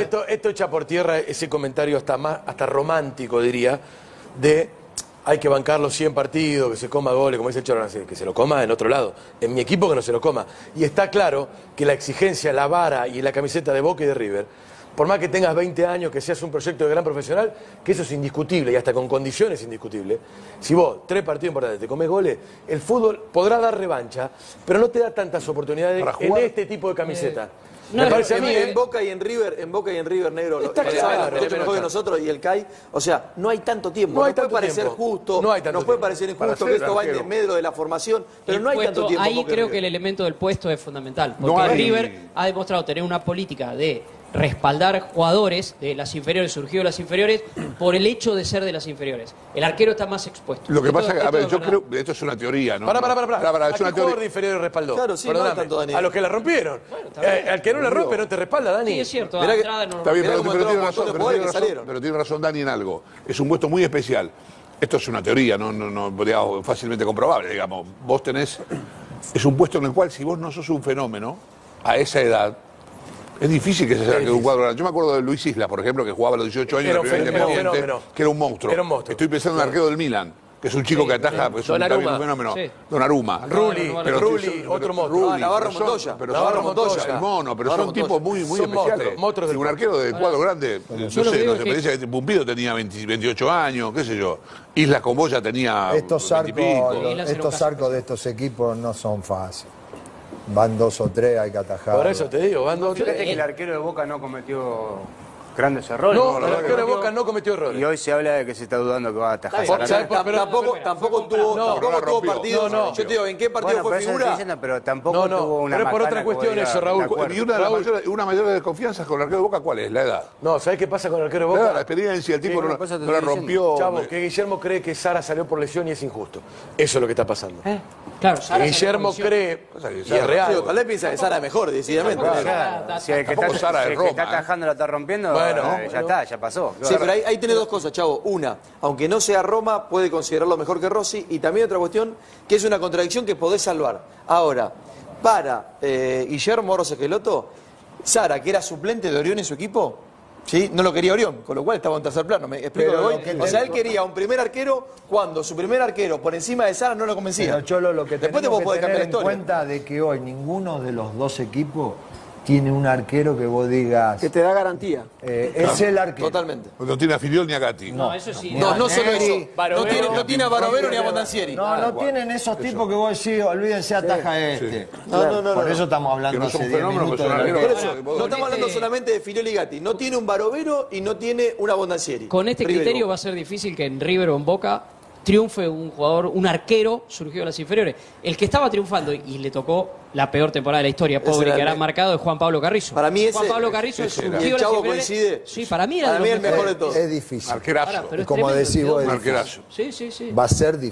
esto, esto echa por tierra ese comentario hasta más, hasta romántico, diría, de hay que bancar los 100 partidos, que se coma goles, como dice el Chorro, que se lo coma en otro lado. En mi equipo que no se lo coma. Y está claro que la exigencia, la vara y la camiseta de Boca y de River, por más que tengas 20 años, que seas un proyecto de gran profesional, que eso es indiscutible y hasta con condiciones indiscutible. Si vos, tres partidos importantes, te comes goles, el fútbol podrá dar revancha, pero no te da tantas oportunidades Para en jugar- este tipo de camiseta. No, Me parece a en, mí, en ¿eh? Boca y en River, en Boca y en River Negro, Está lo, claro, saben mejor que nosotros y el CAI. O sea, no hay tanto tiempo. No No, hay puede tanto parecer tiempo. justo, No hay tanto nos puede tiempo. parecer injusto que esto va en desmedro de la formación, pero El no hay puesto- tanto tiempo. Ahí creo que el elemento del puesto es fundamental. No Porque hay- River ha demostrado tener una política de respaldar jugadores de las inferiores, surgió de las inferiores, por el hecho de ser de las inferiores. El arquero está más expuesto. Lo que Esto- pasa es que, a esto ver, es yo verdad. creo, esto es una teoría, ¿no? Pará, pará, pará. Pará, pará, ¿A es una jugador teoría. inferior respaldó? Claro, sí, no Perdóname. hay tanto, Dani. A los que la rompieron. Eh, al que no la rompe no te respalda, Dani. Sí, es cierto. Mirá a que- Andrade no- Está bien, pero, pero tiene razón, de tiene pero tiene razón Dani en algo. Es un puesto muy especial. Esto es una teoría, no, no, no digamos, fácilmente comprobable, digamos. Vos tenés. Es un puesto en el cual, si vos no sos un fenómeno, a esa edad, es difícil que se saque un cuadro. Yo me acuerdo de Luis Isla, por ejemplo, que jugaba a los 18 años Era en un la primera fenómeno, Independiente, que era un monstruo. Era un monstruo. Estoy pensando en el arquero del Milan, que es un chico que ataja, pues es un, un fenómeno. Sí. No, no, no, Pero Rulli, sí, son- otro monstruo. Rulli, Ah, Navarro pero son- Montoya. Pero Navarro son Montoya. el mono, pero Navarro son tipos muy, muy Son especiales. monstruos, Si un arquero de cuadro grande, no sé, no es me que- dice que Pumpido tenía 20 28 años, qué sé yo. Islas Comoya tenía Estos 20 y arcos, pico. los- Islas era un estos caso arcos de estos equipos no son fáciles. Van dos o tres, hay que atajar. Por eso te digo, van dos- Fíjate que el arquero de Boca no cometió grandes errores. No, el arquero de cometió- Boca no cometió errores. Y hoy se habla de que se está dudando que va a atajar. ¿sabes por- pero- tampoco pero- tampoco tuvo, No, tampoco no la tuvo rompió. partidos. No, no. Yo te digo, ¿en qué partido Bueno, fue pero figura? diciendo, pero tampoco No, no, tuvo una pero es por otra cuestión eso, Raúl. Y una de las Raúl. mayores, una mayor desconfianza con el arquero de Boca, ¿cuál es? La edad. No, ¿sabés qué pasa con el arquero de La, edad, Boca? la experiencia, el tipo Sí, no, la rompió. Chavo, que Guillermo cree que Sara salió por lesión y es injusto. Eso es lo que está pasando. ¿Eh? Claro, Sara Guillermo cree, y es real. Tal vez piensa que Sara es mejor, decididamente. Si el que está, ¿eh? atajando la está rompiendo, Bueno, eh, ya está, ya pasó. Sí, pero ahí, ahí tiene dos cosas, Chavo. Una, aunque no sea Roma, puede considerarlo mejor que Rossi. Y también otra cuestión, que es una contradicción que podés salvar. Ahora, para eh, Guillermo Rosa Esqueloto, Sara, que era suplente de Orión en su equipo, ¿sí? no lo quería Orión, con lo cual estaba en tercer plano. ¿Me explico Pero lo que lo voy? que O sea, él quería un primer arquero cuando su primer arquero por encima de Sara no lo convencía. Pero Cholo, lo que Después te que podés tener cambiar en historia. cuenta de que hoy ninguno de los dos equipos tiene un arquero que vos digas, Que te da garantía. eh, es el arquero. Totalmente. No tiene a Filiol ni a Gatti. No, eso sí. No, no solo eso. No tiene, no tiene a Barovero ni a Bondancieri. No, no tienen esos tipos que vos decís, olvídense, ataja este. No, no, no, Por no. eso estamos hablando Que no hace son 10 fenómenos, minutos que son del arqueros. arquero. Por eso, Ahora, no estamos hablando este- solamente de Filioli y Gatti. No tiene un Barovero y no tiene una Bondancieri. Con este criterio va a ser difícil que en River o en Boca triunfe un jugador, un arquero surgido de las inferiores. El que estaba triunfando y le tocó la peor temporada de la historia, pobre que hará marcado, es Juan Pablo Carrizo. Para mí ese- Juan Pablo Carrizo surgido Y el Chavo coincide. Sí, para mí era Para de mí los el mejor de todos. Es difícil. Arquerazo. Ahora, pero es Como decís vos, es arquerazo. Sí, sí, sí. Va a ser difícil.